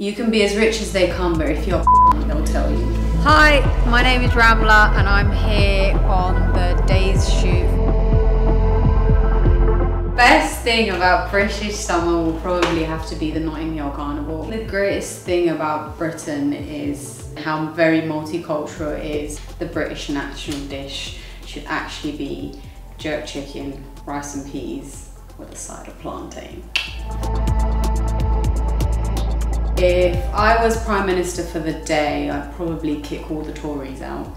You can be as rich as they come, but if you're they'll tell you. Hi, my name is Ramla and I'm here on the Dazed shoot. Best thing about British summer will probably have to be the Notting Hill Carnival. The greatest thing about Britain is how very multicultural it is. The British national dish should actually be jerk chicken, rice and peas with a side of plantain. If I was Prime Minister for the day, I'd probably kick all the Tories out.